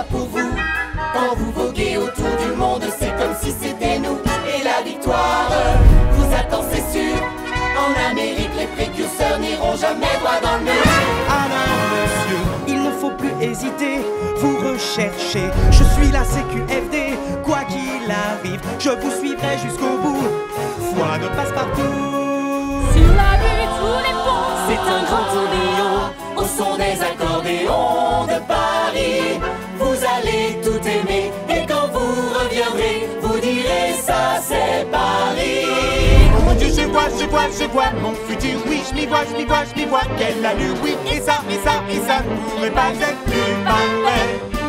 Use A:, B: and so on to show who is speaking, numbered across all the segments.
A: là pour vous. Quand vous voguez autour du monde, c'est comme si c'était nous. Et la victoire vous attend, c'est sûr. En Amérique, les précurseurs n'iront jamais droit dans le mur.
B: Alors monsieur, il ne faut plus hésiter, vous recherchez. Je suis la CQFD, quoi qu'il arrive, je vous suivrai jusqu'au bout. Foi de passe-partout.
C: Sur la rue, tous les ponts,
A: C'est un grand tourbillon au son des accordéons
D: je vois, je vois, mon futur. Oui, je m'y vois, je m'y vois, je m'y vois. Quelle allure, oui, et ça, et ça, et ça ne pourrait pas être plus parfait.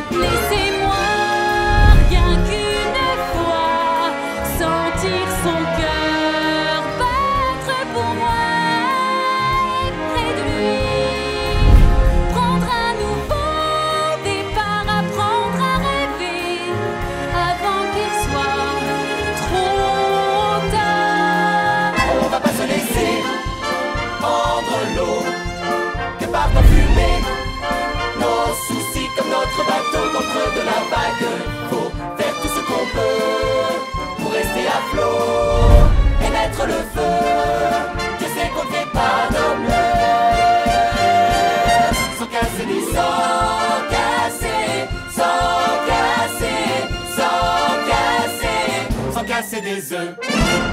A: Ta fumée. Nos soucis comme notre bateau contre de la vague. Faut faire tout ce qu'on peut pour rester à flot et mettre le feu. Je sais qu'on ne fait pas d'omelette sans casser ni sans casser, sans casser, sans casser, sans casser des œufs.